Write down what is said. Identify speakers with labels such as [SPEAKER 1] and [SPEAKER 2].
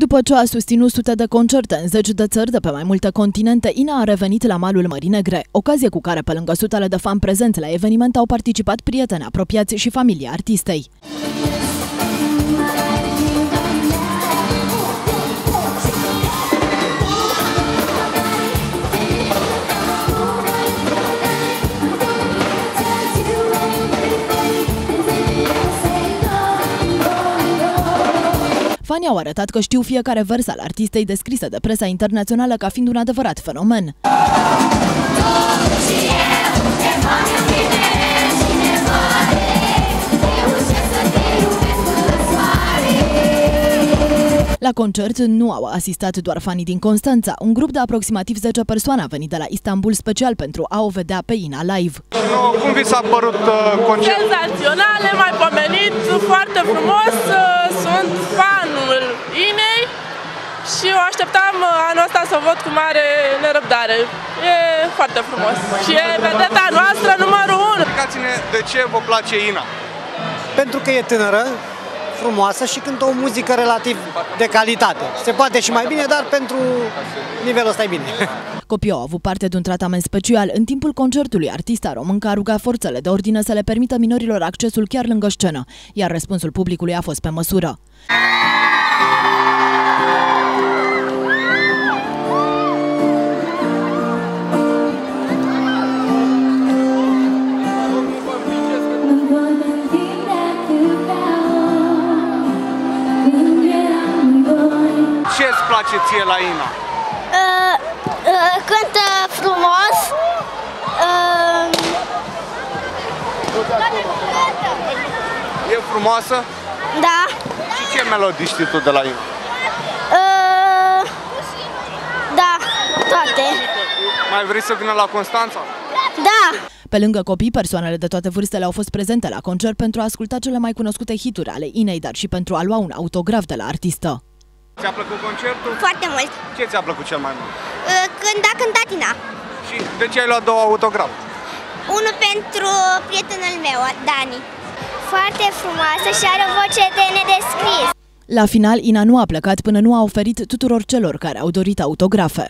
[SPEAKER 1] După ce a susținut sute de concerte în zeci de țări de pe mai multe continente, Ina a revenit la malul Mării Negre, ocazie cu care, pe lângă sutele de fani prezenți la eveniment, au participat prieteni apropiați și familia artistei. Fanii au arătat că știu fiecare vers al artistei descrisă de presa internațională ca fiind un adevărat fenomen. La concert nu au asistat doar fanii din Constanța. Un grup de aproximativ 10 persoane a venit de la Istanbul special pentru a o vedea pe Ina live.
[SPEAKER 2] Cum vi s-a părut uh, concertul?
[SPEAKER 3] Senzațional, mai pomenit, foarte frumos. Uh, sunt fanul Inei și o așteptam uh, anul ăsta să o văd cu mare nerăbdare. E foarte frumos și e vedeta noastră numărul 1.
[SPEAKER 2] Explicați-ne de ce vă place Ina.
[SPEAKER 4] Pentru că e tânără, frumoasă și cântă o muzică relativ de calitate. Se poate și mai bine, dar pentru nivelul ăsta e bine.
[SPEAKER 1] Copiii au avut parte de un tratament special. În timpul concertului, artista româncă a rugat forțele de ordine să le permită minorilor accesul chiar lângă scenă, iar răspunsul publicului a fost pe măsură.
[SPEAKER 2] Place ție la Ina?
[SPEAKER 5] Uh, uh, cântă frumos. Uh,
[SPEAKER 2] E frumoasă?
[SPEAKER 5] da.
[SPEAKER 2] Și ce melodii știi tu de la Ina?
[SPEAKER 5] Uh, da, toate.
[SPEAKER 2] Mai vrei să vină la Constanța?
[SPEAKER 5] Da.
[SPEAKER 1] Pe lângă copii, persoanele de toate vârstele au fost prezente la concert pentru a asculta cele mai cunoscute hituri ale Inei, dar și pentru a lua un autograf de la artistă.
[SPEAKER 2] Ți-a plăcut concertul?
[SPEAKER 5] Foarte mult.
[SPEAKER 2] Ce ți-a plăcut cel mai mult?
[SPEAKER 5] Uh, când a cântat Ina.
[SPEAKER 2] Și de ce ai luat două autografe?
[SPEAKER 5] Unul pentru prietenul meu, Dani. Foarte frumoasă și are o voce de nedescris.
[SPEAKER 1] La final, Ina nu a plecat până nu a oferit tuturor celor care au dorit autografe.